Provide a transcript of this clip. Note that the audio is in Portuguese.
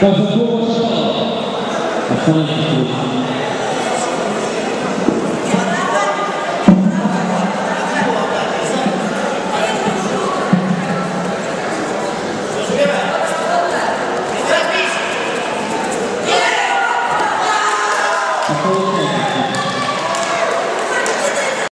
Causa duas, a fonte de Cristo.